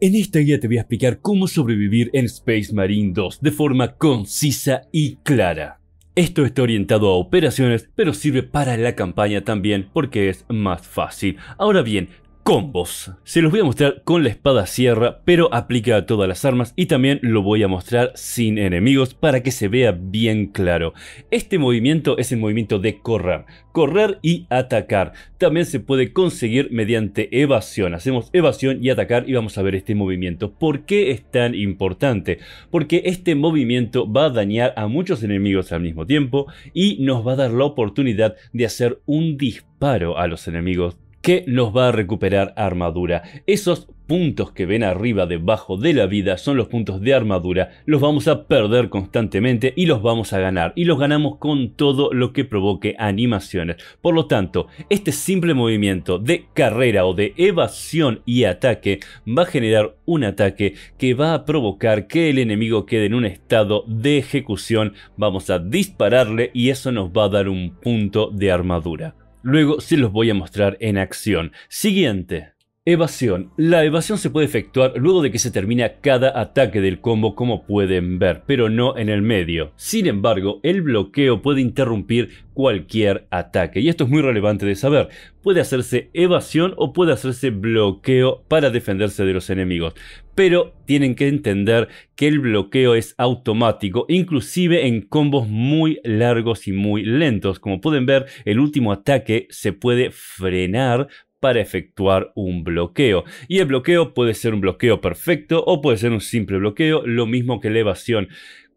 En esta guía te voy a explicar cómo sobrevivir en Space Marine 2 de forma concisa y clara. Esto está orientado a operaciones, pero sirve para la campaña también porque es más fácil. Ahora bien, combos. Se los voy a mostrar con la espada sierra, pero aplica a todas las armas y también lo voy a mostrar sin enemigos para que se vea bien claro. Este movimiento es el movimiento de correr, correr y atacar. También se puede conseguir mediante evasión. Hacemos evasión y atacar y vamos a ver este movimiento. ¿Por qué es tan importante? Porque este movimiento va a dañar a muchos enemigos al mismo tiempo y nos va a dar la oportunidad de hacer un disparo a los enemigos que nos va a recuperar armadura. Esos puntos que ven arriba debajo de la vida son los puntos de armadura, los vamos a perder constantemente y los vamos a ganar. Y los ganamos con todo lo que provoque animaciones. Por lo tanto, este simple movimiento de carrera o de evasión y ataque va a generar un ataque que va a provocar que el enemigo quede en un estado de ejecución. Vamos a dispararle y eso nos va a dar un punto de armadura. Luego se los voy a mostrar en acción. Siguiente. Evasión. La evasión se puede efectuar luego de que se termina cada ataque del combo como pueden ver, pero no en el medio. Sin embargo, el bloqueo puede interrumpir cualquier ataque y esto es muy relevante de saber. Puede hacerse evasión o puede hacerse bloqueo para defenderse de los enemigos. Pero tienen que entender que el bloqueo es automático, inclusive en combos muy largos y muy lentos. Como pueden ver, el último ataque se puede frenar para efectuar un bloqueo. Y el bloqueo puede ser un bloqueo perfecto o puede ser un simple bloqueo, lo mismo que la evasión.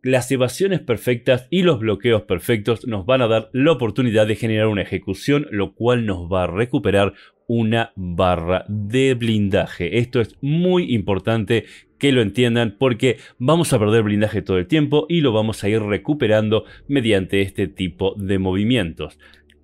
Las evasiones perfectas y los bloqueos perfectos nos van a dar la oportunidad de generar una ejecución, lo cual nos va a recuperar una barra de blindaje. Esto es muy importante que lo entiendan porque vamos a perder blindaje todo el tiempo y lo vamos a ir recuperando mediante este tipo de movimientos.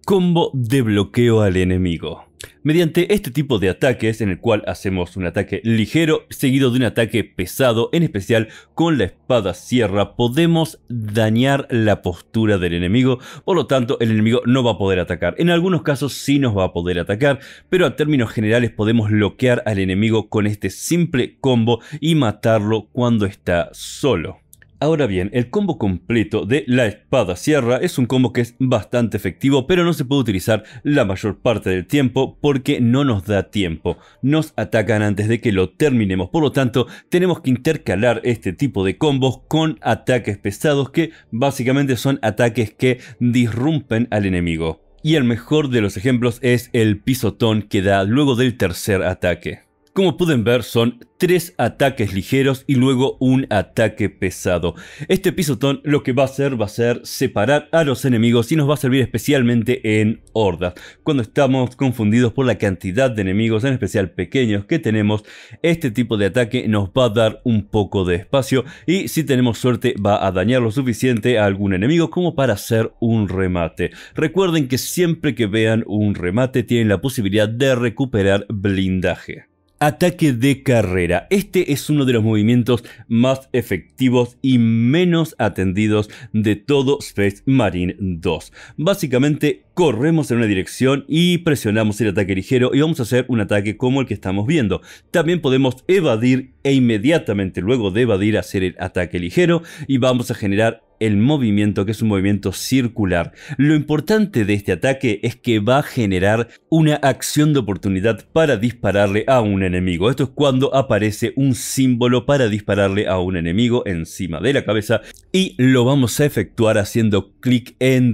Combo de bloqueo al enemigo. Mediante este tipo de ataques, en el cual hacemos un ataque ligero seguido de un ataque pesado, en especial con la espada sierra, podemos dañar la postura del enemigo, por lo tanto el enemigo no va a poder atacar. En algunos casos sí nos va a poder atacar, pero a términos generales podemos bloquear al enemigo con este simple combo y matarlo cuando está solo. Ahora bien, el combo completo de la espada sierra es un combo que es bastante efectivo, pero no se puede utilizar la mayor parte del tiempo porque no nos da tiempo. Nos atacan antes de que lo terminemos, por lo tanto tenemos que intercalar este tipo de combos con ataques pesados que básicamente son ataques que disrumpen al enemigo. Y el mejor de los ejemplos es el pisotón que da luego del tercer ataque. Como pueden ver son tres ataques ligeros y luego un ataque pesado. Este pisotón lo que va a hacer va a ser separar a los enemigos y nos va a servir especialmente en hordas. Cuando estamos confundidos por la cantidad de enemigos, en especial pequeños que tenemos, este tipo de ataque nos va a dar un poco de espacio y si tenemos suerte va a dañar lo suficiente a algún enemigo como para hacer un remate. Recuerden que siempre que vean un remate tienen la posibilidad de recuperar blindaje. Ataque de carrera. Este es uno de los movimientos más efectivos y menos atendidos de todo Space Marine 2. Básicamente corremos en una dirección y presionamos el ataque ligero y vamos a hacer un ataque como el que estamos viendo. También podemos evadir e inmediatamente luego de evadir hacer el ataque ligero y vamos a generar el movimiento que es un movimiento circular. Lo importante de este ataque es que va a generar una acción de oportunidad para dispararle a un enemigo. Esto es cuando aparece un símbolo para dispararle a un enemigo encima de la cabeza y lo vamos a efectuar haciendo clic en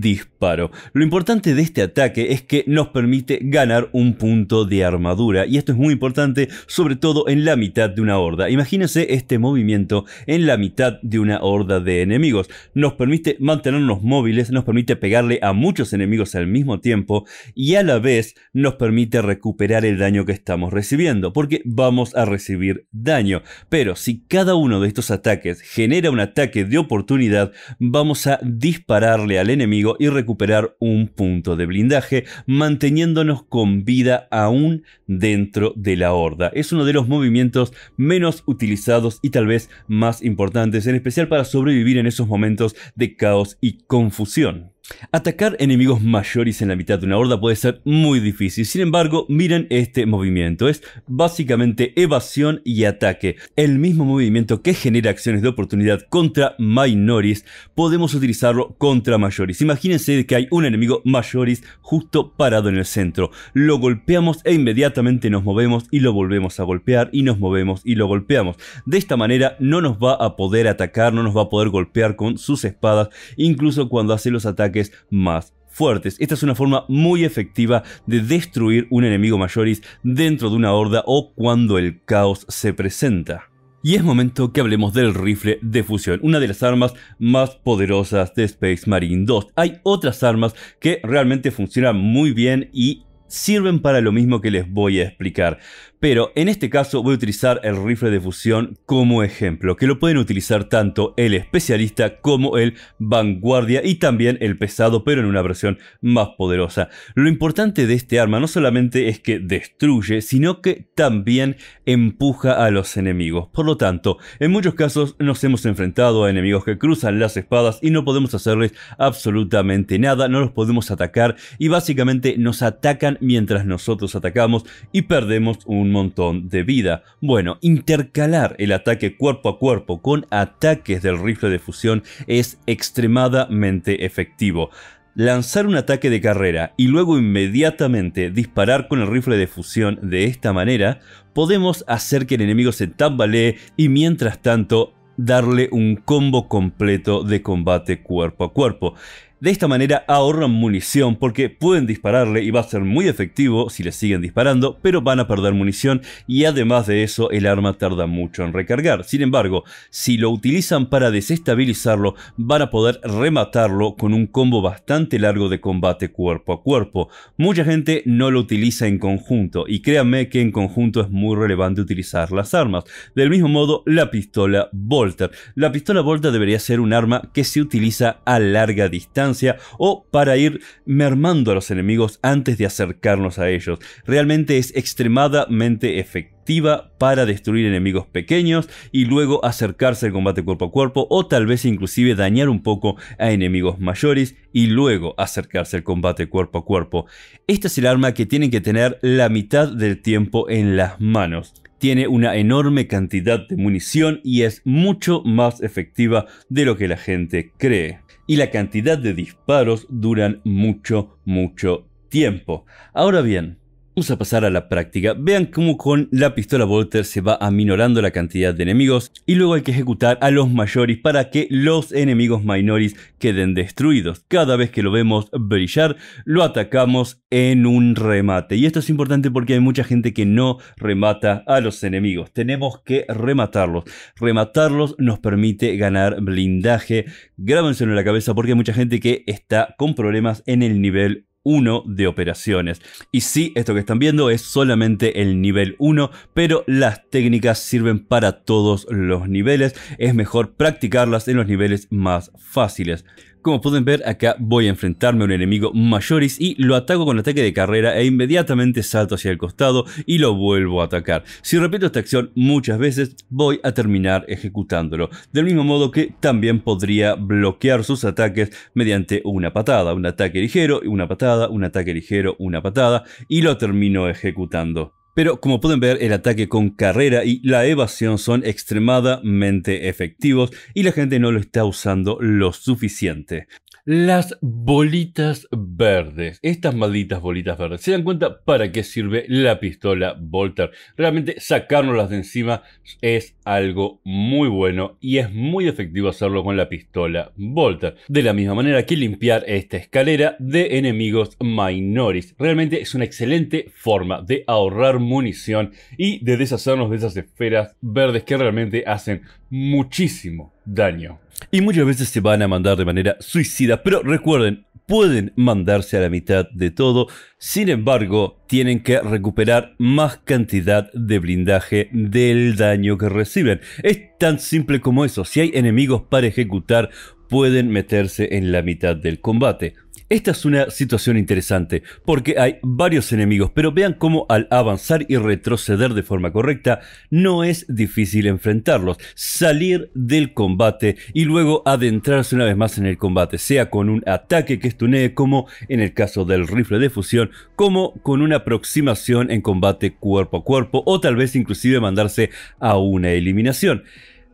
Lo importante de este ataque es que nos permite ganar un punto de armadura y esto es muy importante sobre todo en la mitad de una horda. Imagínense este movimiento en la mitad de una horda de enemigos nos permite mantenernos móviles, nos permite pegarle a muchos enemigos al mismo tiempo y a la vez nos permite recuperar el daño que estamos recibiendo, porque vamos a recibir daño. Pero si cada uno de estos ataques genera un ataque de oportunidad, vamos a dispararle al enemigo y recuperar un punto de blindaje, manteniéndonos con vida aún dentro de la horda. Es uno de los movimientos menos utilizados y tal vez más importantes, en especial para sobrevivir en esos momentos de caos y confusión. Atacar enemigos mayores en la mitad de una horda puede ser muy difícil, sin embargo, miren este movimiento, es básicamente evasión y ataque. El mismo movimiento que genera acciones de oportunidad contra minoris, podemos utilizarlo contra mayoris. Imagínense que hay un enemigo mayoris justo parado en el centro, lo golpeamos e inmediatamente nos movemos y lo volvemos a golpear y nos movemos y lo golpeamos. De esta manera no nos va a poder atacar, no nos va a poder golpear con sus espadas, incluso cuando hace los ataques más fuertes. Esta es una forma muy efectiva de destruir un enemigo mayoris dentro de una horda o cuando el caos se presenta. Y es momento que hablemos del rifle de fusión, una de las armas más poderosas de Space Marine 2. Hay otras armas que realmente funcionan muy bien y sirven para lo mismo que les voy a explicar. Pero en este caso voy a utilizar el rifle de fusión como ejemplo, que lo pueden utilizar tanto el especialista como el vanguardia y también el pesado, pero en una versión más poderosa. Lo importante de este arma no solamente es que destruye, sino que también empuja a los enemigos. Por lo tanto, en muchos casos nos hemos enfrentado a enemigos que cruzan las espadas y no podemos hacerles absolutamente nada, no los podemos atacar y básicamente nos atacan mientras nosotros atacamos y perdemos un montón de vida. Bueno, intercalar el ataque cuerpo a cuerpo con ataques del rifle de fusión es extremadamente efectivo. Lanzar un ataque de carrera y luego inmediatamente disparar con el rifle de fusión de esta manera, podemos hacer que el enemigo se tambalee y mientras tanto darle un combo completo de combate cuerpo a cuerpo. De esta manera ahorran munición porque pueden dispararle y va a ser muy efectivo si le siguen disparando, pero van a perder munición y además de eso el arma tarda mucho en recargar. Sin embargo, si lo utilizan para desestabilizarlo, van a poder rematarlo con un combo bastante largo de combate cuerpo a cuerpo. Mucha gente no lo utiliza en conjunto y créanme que en conjunto es muy relevante utilizar las armas. Del mismo modo, la pistola Volter. La pistola Volter debería ser un arma que se utiliza a larga distancia o para ir mermando a los enemigos antes de acercarnos a ellos. Realmente es extremadamente efectiva para destruir enemigos pequeños y luego acercarse al combate cuerpo a cuerpo o tal vez inclusive dañar un poco a enemigos mayores y luego acercarse al combate cuerpo a cuerpo. Esta es el arma que tienen que tener la mitad del tiempo en las manos tiene una enorme cantidad de munición y es mucho más efectiva de lo que la gente cree y la cantidad de disparos duran mucho, mucho tiempo. Ahora bien, Vamos a pasar a la práctica. Vean cómo con la pistola Volter se va aminorando la cantidad de enemigos y luego hay que ejecutar a los mayores para que los enemigos minoris queden destruidos. Cada vez que lo vemos brillar, lo atacamos en un remate. Y esto es importante porque hay mucha gente que no remata a los enemigos. Tenemos que rematarlos. Rematarlos nos permite ganar blindaje. Grábenselo en la cabeza porque hay mucha gente que está con problemas en el nivel 1 de operaciones. Y sí, esto que están viendo es solamente el nivel 1, pero las técnicas sirven para todos los niveles. Es mejor practicarlas en los niveles más fáciles. Como pueden ver acá voy a enfrentarme a un enemigo mayoris y lo ataco con ataque de carrera e inmediatamente salto hacia el costado y lo vuelvo a atacar. Si repito esta acción muchas veces voy a terminar ejecutándolo. Del mismo modo que también podría bloquear sus ataques mediante una patada, un ataque ligero, una patada, un ataque ligero, una patada y lo termino ejecutando. Pero como pueden ver, el ataque con carrera y la evasión son extremadamente efectivos y la gente no lo está usando lo suficiente. Las bolitas verdes, estas malditas bolitas verdes, ¿se dan cuenta para qué sirve la pistola Volter? Realmente sacárnoslas de encima es algo muy bueno y es muy efectivo hacerlo con la pistola Volter. De la misma manera que limpiar esta escalera de enemigos minoris. Realmente es una excelente forma de ahorrar munición y de deshacernos de esas esferas verdes que realmente hacen muchísimo daño. Y muchas veces se van a mandar de manera suicida, pero recuerden, pueden mandarse a la mitad de todo, sin embargo, tienen que recuperar más cantidad de blindaje del daño que reciben. Es tan simple como eso, si hay enemigos para ejecutar, pueden meterse en la mitad del combate. Esta es una situación interesante, porque hay varios enemigos, pero vean cómo al avanzar y retroceder de forma correcta, no es difícil enfrentarlos, salir del combate y luego adentrarse una vez más en el combate, sea con un ataque que estunee como en el caso del rifle de fusión, como con una aproximación en combate cuerpo a cuerpo o tal vez inclusive mandarse a una eliminación.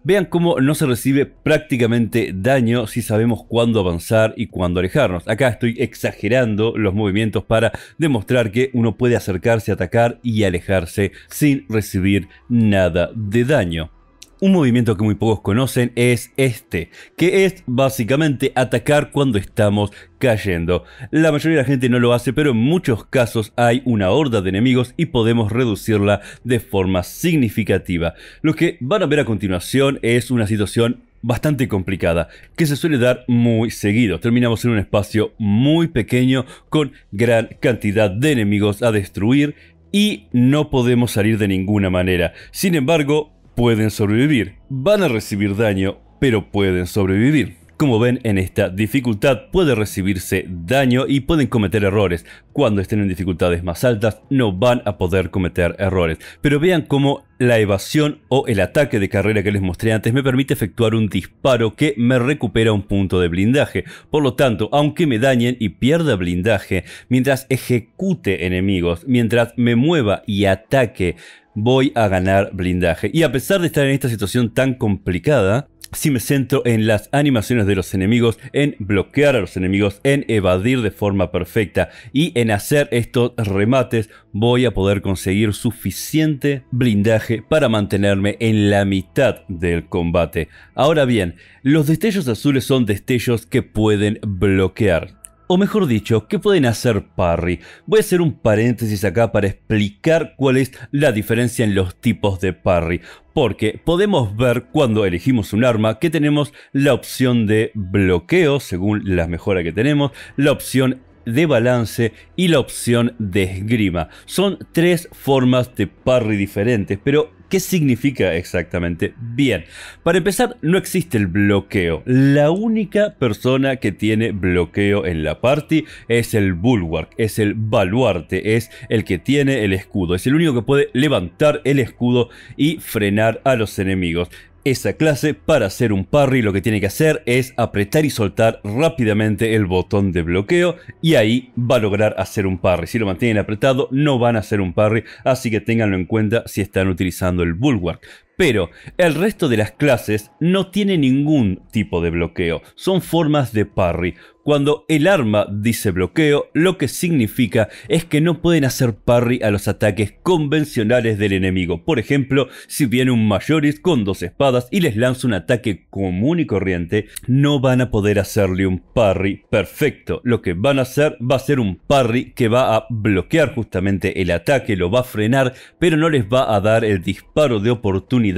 Vean cómo no se recibe prácticamente daño si sabemos cuándo avanzar y cuándo alejarnos. Acá estoy exagerando los movimientos para demostrar que uno puede acercarse, atacar y alejarse sin recibir nada de daño. Un movimiento que muy pocos conocen es este, que es básicamente atacar cuando estamos cayendo. La mayoría de la gente no lo hace, pero en muchos casos hay una horda de enemigos y podemos reducirla de forma significativa. Lo que van a ver a continuación es una situación bastante complicada, que se suele dar muy seguido. Terminamos en un espacio muy pequeño con gran cantidad de enemigos a destruir y no podemos salir de ninguna manera. Sin embargo, pueden sobrevivir. Van a recibir daño, pero pueden sobrevivir. Como ven, en esta dificultad puede recibirse daño y pueden cometer errores. Cuando estén en dificultades más altas no van a poder cometer errores. Pero vean cómo la evasión o el ataque de carrera que les mostré antes me permite efectuar un disparo que me recupera un punto de blindaje. Por lo tanto, aunque me dañen y pierda blindaje, mientras ejecute enemigos, mientras me mueva y ataque voy a ganar blindaje. Y a pesar de estar en esta situación tan complicada, si me centro en las animaciones de los enemigos, en bloquear a los enemigos, en evadir de forma perfecta y en hacer estos remates, voy a poder conseguir suficiente blindaje para mantenerme en la mitad del combate. Ahora bien, los destellos azules son destellos que pueden bloquear o mejor dicho, ¿qué pueden hacer parry? Voy a hacer un paréntesis acá para explicar cuál es la diferencia en los tipos de parry, porque podemos ver cuando elegimos un arma que tenemos la opción de bloqueo, según la mejora que tenemos, la opción de balance y la opción de esgrima. Son tres formas de parry diferentes, pero ¿Qué significa exactamente? Bien, para empezar, no existe el bloqueo. La única persona que tiene bloqueo en la party es el bulwark, es el baluarte, es el que tiene el escudo. Es el único que puede levantar el escudo y frenar a los enemigos esa clase, para hacer un parry lo que tiene que hacer es apretar y soltar rápidamente el botón de bloqueo y ahí va a lograr hacer un parry. Si lo mantienen apretado no van a hacer un parry, así que ténganlo en cuenta si están utilizando el bulwark. Pero el resto de las clases no tiene ningún tipo de bloqueo, son formas de parry. Cuando el arma dice bloqueo, lo que significa es que no pueden hacer parry a los ataques convencionales del enemigo. Por ejemplo, si viene un Majoris con dos espadas y les lanza un ataque común y corriente, no van a poder hacerle un parry perfecto. Lo que van a hacer va a ser un parry que va a bloquear justamente el ataque, lo va a frenar, pero no les va a dar el disparo de oportunidad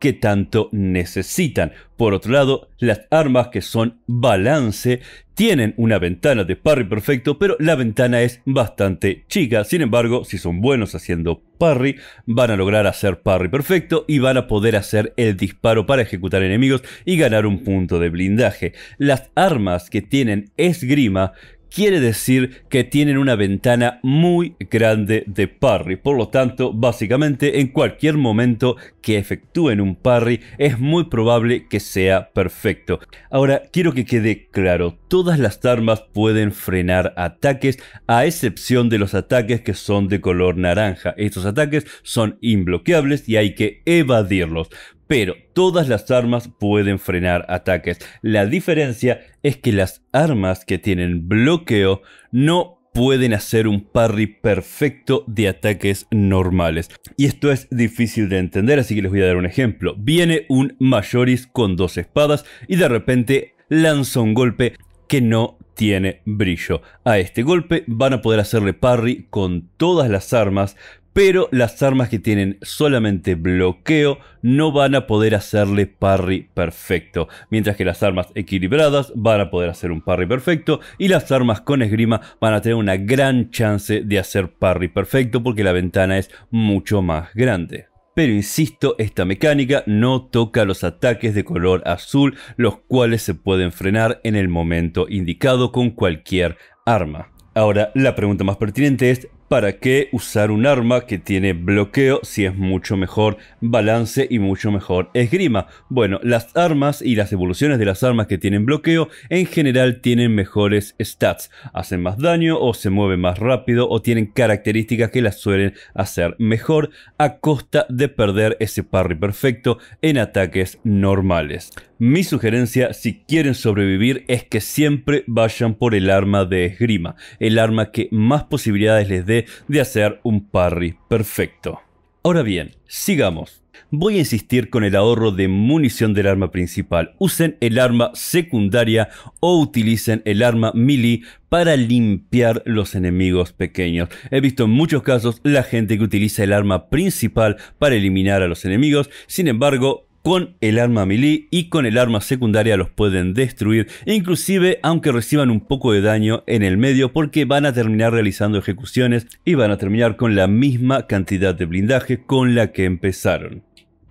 que tanto necesitan. Por otro lado, las armas que son balance tienen una ventana de parry perfecto, pero la ventana es bastante chica. Sin embargo, si son buenos haciendo parry, van a lograr hacer parry perfecto y van a poder hacer el disparo para ejecutar enemigos y ganar un punto de blindaje. Las armas que tienen esgrima quiere decir que tienen una ventana muy grande de parry. Por lo tanto, básicamente en cualquier momento que efectúen un parry es muy probable que sea perfecto. Ahora, quiero que quede claro, todas las armas pueden frenar ataques a excepción de los ataques que son de color naranja. Estos ataques son imbloqueables y hay que evadirlos pero todas las armas pueden frenar ataques. La diferencia es que las armas que tienen bloqueo no pueden hacer un parry perfecto de ataques normales. Y esto es difícil de entender, así que les voy a dar un ejemplo. Viene un Majoris con dos espadas y de repente lanza un golpe que no tiene brillo. A este golpe van a poder hacerle parry con todas las armas, pero las armas que tienen solamente bloqueo no van a poder hacerle parry perfecto, mientras que las armas equilibradas van a poder hacer un parry perfecto y las armas con esgrima van a tener una gran chance de hacer parry perfecto porque la ventana es mucho más grande. pero insisto, esta mecánica no toca los ataques de color azul, los cuales se pueden frenar en el momento indicado con cualquier arma. Ahora, la pregunta más pertinente es, ¿Para qué usar un arma que tiene bloqueo si es mucho mejor balance y mucho mejor esgrima? Bueno, las armas y las evoluciones de las armas que tienen bloqueo en general tienen mejores stats. Hacen más daño o se mueven más rápido o tienen características que las suelen hacer mejor a costa de perder ese parry perfecto en ataques normales. Mi sugerencia si quieren sobrevivir es que siempre vayan por el arma de esgrima, el arma que más posibilidades les dé de hacer un parry perfecto. Ahora bien, sigamos. Voy a insistir con el ahorro de munición del arma principal. Usen el arma secundaria o utilicen el arma melee para limpiar los enemigos pequeños. He visto en muchos casos la gente que utiliza el arma principal para eliminar a los enemigos. Sin embargo, con el arma melee y con el arma secundaria los pueden destruir, inclusive aunque reciban un poco de daño en el medio porque van a terminar realizando ejecuciones y van a terminar con la misma cantidad de blindaje con la que empezaron.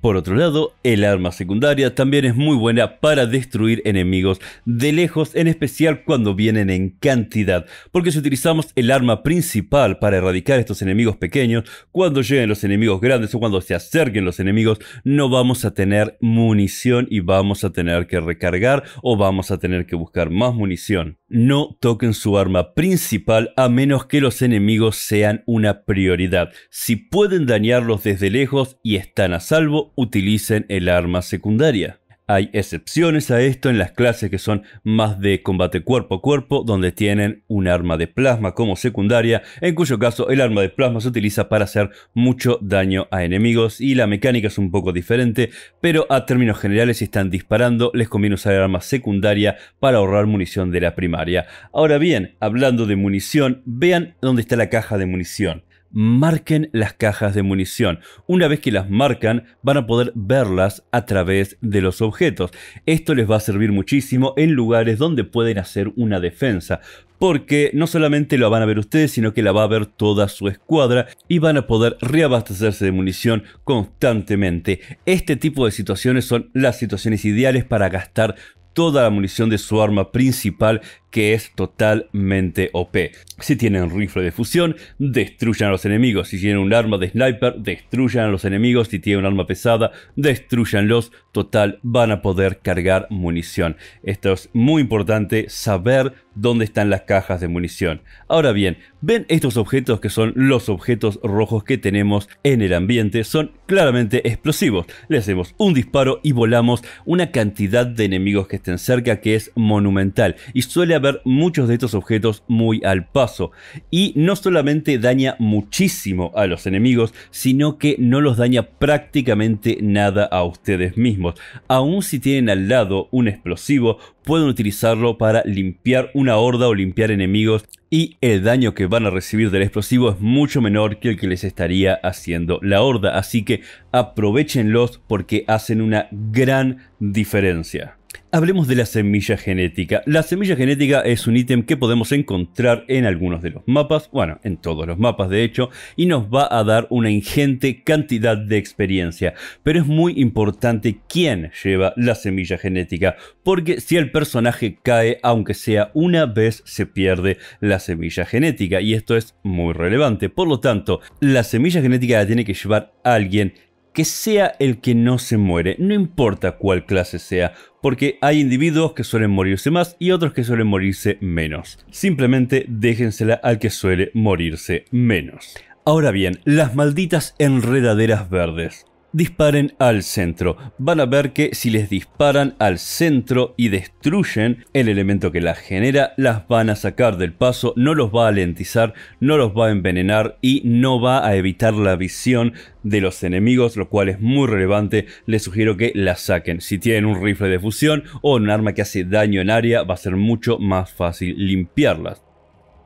Por otro lado, el arma secundaria también es muy buena para destruir enemigos de lejos, en especial cuando vienen en cantidad, porque si utilizamos el arma principal para erradicar estos enemigos pequeños, cuando lleguen los enemigos grandes o cuando se acerquen los enemigos, no vamos a tener munición y vamos a tener que recargar o vamos a tener que buscar más munición. No toquen su arma principal a menos que los enemigos sean una prioridad. Si pueden dañarlos desde lejos y están a salvo, utilicen el arma secundaria. Hay excepciones a esto en las clases que son más de combate cuerpo a cuerpo, donde tienen un arma de plasma como secundaria, en cuyo caso el arma de plasma se utiliza para hacer mucho daño a enemigos y la mecánica es un poco diferente, pero a términos generales si están disparando les conviene usar el arma secundaria para ahorrar munición de la primaria. Ahora bien, hablando de munición, vean dónde está la caja de munición marquen las cajas de munición. Una vez que las marcan, van a poder verlas a través de los objetos. Esto les va a servir muchísimo en lugares donde pueden hacer una defensa. Porque no solamente lo van a ver ustedes, sino que la va a ver toda su escuadra y van a poder reabastecerse de munición constantemente. Este tipo de situaciones son las situaciones ideales para gastar toda la munición de su arma principal que es totalmente OP. Si tienen rifle de fusión, destruyan a los enemigos. Si tienen un arma de sniper, destruyan a los enemigos. Si tienen un arma pesada, destruyanlos. Total, van a poder cargar munición. Esto es muy importante saber dónde están las cajas de munición. Ahora bien, ven estos objetos que son los objetos rojos que tenemos en el ambiente. Son claramente explosivos. Le hacemos un disparo y volamos una cantidad de enemigos que estén cerca que es monumental. Y suele ver muchos de estos objetos muy al paso. Y no solamente daña muchísimo a los enemigos, sino que no los daña prácticamente nada a ustedes mismos. Aun si tienen al lado un explosivo, pueden utilizarlo para limpiar una horda o limpiar enemigos y el daño que van a recibir del explosivo es mucho menor que el que les estaría haciendo la horda, así que aprovechenlos porque hacen una gran diferencia. Hablemos de la semilla genética. La semilla genética es un ítem que podemos encontrar en algunos de los mapas, bueno, en todos los mapas de hecho, y nos va a dar una ingente cantidad de experiencia. Pero es muy importante quién lleva la semilla genética, porque si el personaje cae, aunque sea una vez, se pierde la semilla genética, y esto es muy relevante. Por lo tanto, la semilla genética la tiene que llevar alguien que sea el que no se muere, no importa cuál clase sea, porque hay individuos que suelen morirse más y otros que suelen morirse menos. Simplemente déjensela al que suele morirse menos. Ahora bien, las malditas enredaderas verdes disparen al centro. Van a ver que si les disparan al centro y destruyen el elemento que las genera, las van a sacar del paso, no los va a lentizar, no los va a envenenar y no va a evitar la visión de los enemigos, lo cual es muy relevante. Les sugiero que la saquen. Si tienen un rifle de fusión o un arma que hace daño en área, va a ser mucho más fácil limpiarlas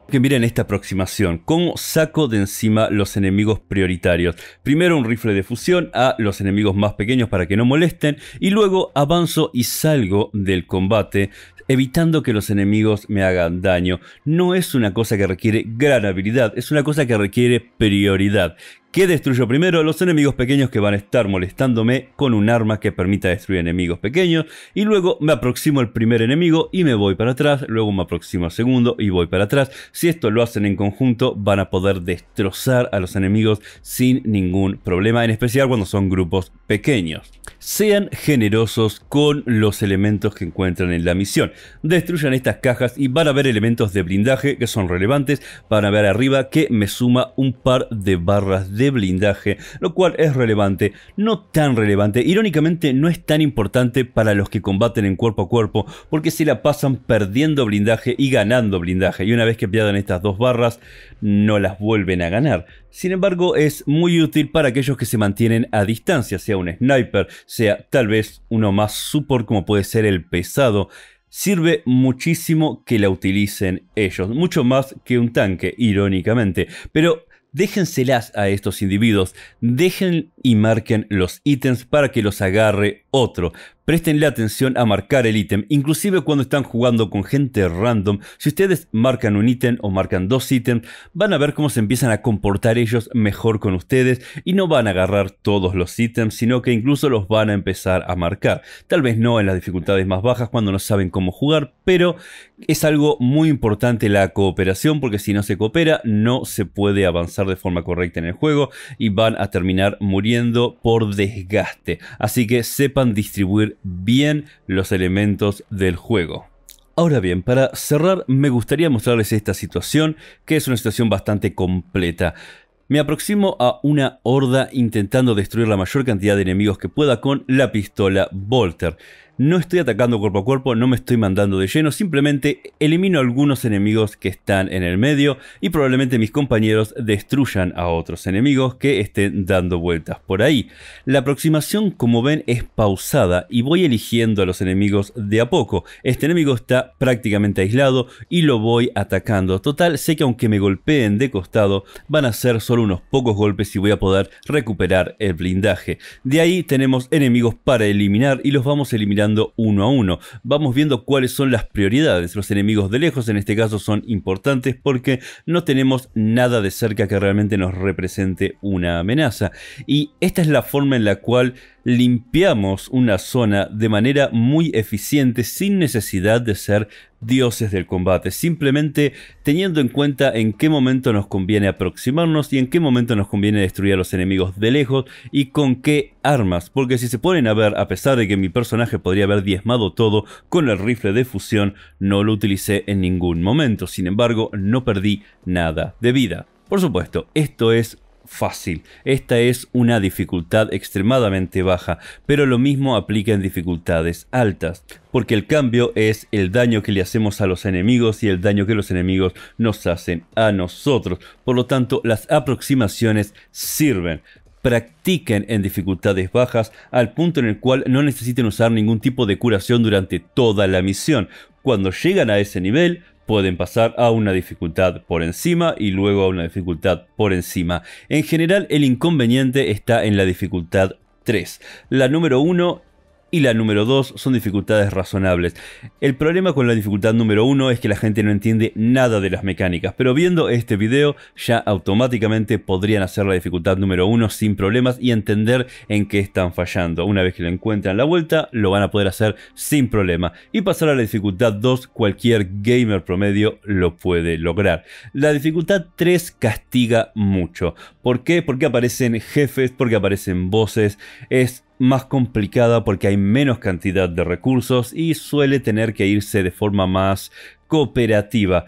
que miren esta aproximación, cómo saco de encima los enemigos prioritarios. Primero un rifle de fusión a los enemigos más pequeños para que no molesten y luego avanzo y salgo del combate evitando que los enemigos me hagan daño. No es una cosa que requiere gran habilidad, es una cosa que requiere prioridad. ¿Qué destruyo primero? Los enemigos pequeños que van a estar molestándome con un arma que permita destruir enemigos pequeños. Y luego me aproximo al primer enemigo y me voy para atrás. Luego me aproximo al segundo y voy para atrás. Si esto lo hacen en conjunto van a poder destrozar a los enemigos sin ningún problema. En especial cuando son grupos pequeños. Sean generosos con los elementos que encuentran en la misión. Destruyan estas cajas y van a ver elementos de blindaje que son relevantes. Van a ver arriba que me suma un par de barras de blindaje, lo cual es relevante, no tan relevante. Irónicamente no es tan importante para los que combaten en cuerpo a cuerpo porque se la pasan perdiendo blindaje y ganando blindaje. Y una vez que pierdan estas dos barras, no las vuelven a ganar. Sin embargo, es muy útil para aquellos que se mantienen a distancia, sea un sniper, sea tal vez uno más support como puede ser el pesado. Sirve muchísimo que la utilicen ellos, mucho más que un tanque, irónicamente. Pero déjenselas a estos individuos, dejen y marquen los ítems para que los agarre otro. Prestenle atención a marcar el ítem, inclusive cuando están jugando con gente random. Si ustedes marcan un ítem o marcan dos ítems, van a ver cómo se empiezan a comportar ellos mejor con ustedes y no van a agarrar todos los ítems, sino que incluso los van a empezar a marcar. Tal vez no en las dificultades más bajas cuando no saben cómo jugar, pero es algo muy importante la cooperación porque si no se coopera no se puede avanzar de forma correcta en el juego y van a terminar muriendo por desgaste. Así que sepan distribuir bien los elementos del juego. Ahora bien, para cerrar me gustaría mostrarles esta situación, que es una situación bastante completa. Me aproximo a una horda intentando destruir la mayor cantidad de enemigos que pueda con la pistola Volter. No estoy atacando cuerpo a cuerpo, no me estoy mandando de lleno, simplemente elimino algunos enemigos que están en el medio y probablemente mis compañeros destruyan a otros enemigos que estén dando vueltas por ahí. La aproximación, como ven, es pausada y voy eligiendo a los enemigos de a poco. Este enemigo está prácticamente aislado y lo voy atacando. Total, sé que aunque me golpeen de costado, van a ser solo unos pocos golpes y voy a poder recuperar el blindaje. De ahí tenemos enemigos para eliminar y los vamos a uno a uno. Vamos viendo cuáles son las prioridades. Los enemigos de lejos en este caso son importantes porque no tenemos nada de cerca que realmente nos represente una amenaza. Y esta es la forma en la cual limpiamos una zona de manera muy eficiente sin necesidad de ser dioses del combate, simplemente teniendo en cuenta en qué momento nos conviene aproximarnos y en qué momento nos conviene destruir a los enemigos de lejos y con qué armas, porque si se ponen a ver, a pesar de que mi personaje podría haber diezmado todo con el rifle de fusión, no lo utilicé en ningún momento, sin embargo no perdí nada de vida. Por supuesto, esto es fácil. Esta es una dificultad extremadamente baja, pero lo mismo aplica en dificultades altas, porque el cambio es el daño que le hacemos a los enemigos y el daño que los enemigos nos hacen a nosotros. Por lo tanto, las aproximaciones sirven. Practiquen en dificultades bajas al punto en el cual no necesiten usar ningún tipo de curación durante toda la misión. Cuando llegan a ese nivel, pueden pasar a una dificultad por encima y luego a una dificultad por encima. En general el inconveniente está en la dificultad 3. La número 1 y la número 2 son dificultades razonables. El problema con la dificultad número 1 es que la gente no entiende nada de las mecánicas, pero viendo este video ya automáticamente podrían hacer la dificultad número 1 sin problemas y entender en qué están fallando. Una vez que lo encuentran la vuelta, lo van a poder hacer sin problema. Y pasar a la dificultad 2, cualquier gamer promedio lo puede lograr. La dificultad 3 castiga mucho. ¿Por qué? Porque aparecen jefes, porque aparecen voces. Es más complicada porque hay menos cantidad de recursos y suele tener que irse de forma más cooperativa.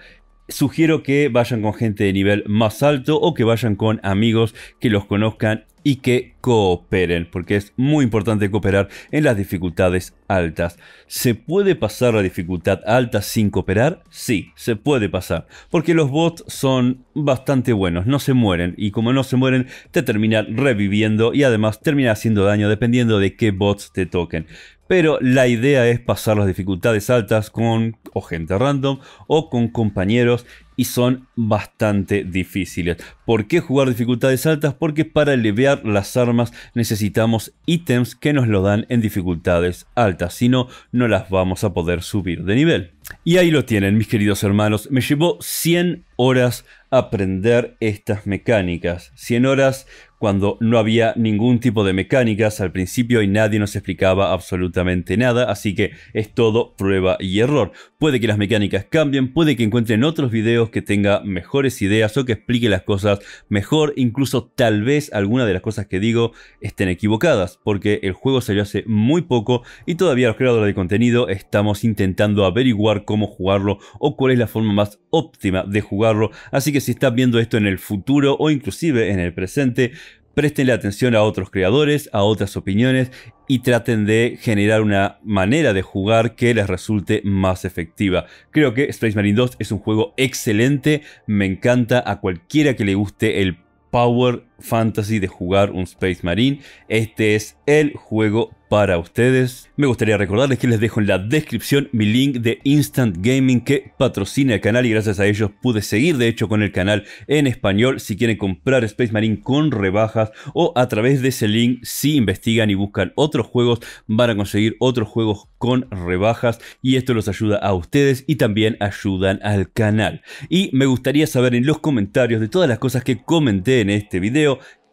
Sugiero que vayan con gente de nivel más alto o que vayan con amigos que los conozcan y que cooperen, porque es muy importante cooperar en las dificultades altas. ¿Se puede pasar la dificultad alta sin cooperar? Sí, se puede pasar, porque los bots son bastante buenos, no se mueren, y como no se mueren, te terminan reviviendo y además termina haciendo daño dependiendo de qué bots te toquen. Pero la idea es pasar las dificultades altas con gente random o con compañeros y son bastante difíciles. ¿Por qué jugar dificultades altas? Porque para elevar las armas necesitamos ítems que nos lo dan en dificultades altas, si no, no las vamos a poder subir de nivel. Y ahí lo tienen, mis queridos hermanos. Me llevó 100 horas aprender estas mecánicas. 100 horas cuando no había ningún tipo de mecánicas al principio y nadie nos explicaba absolutamente nada, así que es todo prueba y error. Puede que las mecánicas cambien, puede que encuentren otros videos que tenga mejores ideas o que explique las cosas mejor, incluso tal vez alguna de las cosas que digo estén equivocadas, porque el juego salió hace muy poco y todavía los creadores de contenido estamos intentando averiguar cómo jugarlo o cuál es la forma más óptima de jugarlo, así que si estás viendo esto en el futuro o inclusive en el presente, prestenle atención a otros creadores, a otras opiniones y traten de generar una manera de jugar que les resulte más efectiva. Creo que Space Marine 2 es un juego excelente, me encanta a cualquiera que le guste el Power Fantasy de jugar un Space Marine. Este es el juego para ustedes. Me gustaría recordarles que les dejo en la descripción mi link de Instant Gaming que patrocina el canal y gracias a ellos pude seguir de hecho con el canal en español si quieren comprar Space Marine con rebajas o a través de ese link si investigan y buscan otros juegos van a conseguir otros juegos con rebajas y esto los ayuda a ustedes y también ayudan al canal. Y me gustaría saber en los comentarios de todas las cosas que comenté en este video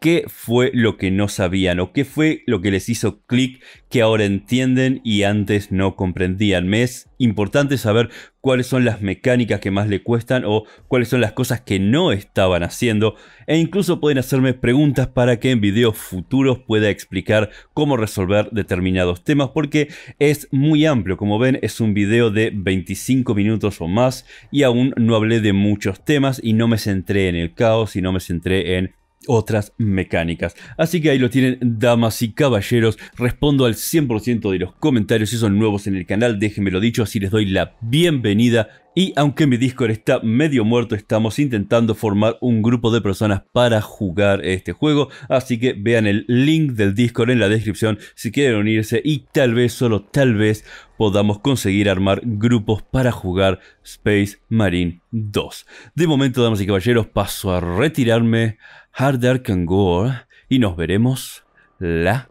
qué fue lo que no sabían o qué fue lo que les hizo clic que ahora entienden y antes no comprendían. Me es importante saber cuáles son las mecánicas que más le cuestan o cuáles son las cosas que no estaban haciendo e incluso pueden hacerme preguntas para que en videos futuros pueda explicar cómo resolver determinados temas porque es muy amplio, como ven es un video de 25 minutos o más y aún no hablé de muchos temas y no me centré en el caos y no me centré en otras mecánicas. Así que ahí lo tienen, damas y caballeros. Respondo al 100% de los comentarios. Si son nuevos en el canal, déjenmelo dicho, así les doy la bienvenida. Y aunque mi Discord está medio muerto, estamos intentando formar un grupo de personas para jugar este juego. Así que vean el link del Discord en la descripción si quieren unirse y tal vez, solo tal vez, podamos conseguir armar grupos para jugar Space Marine 2. De momento, damas y caballeros, paso a retirarme. Hard Dark and Gore y nos veremos la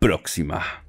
próxima.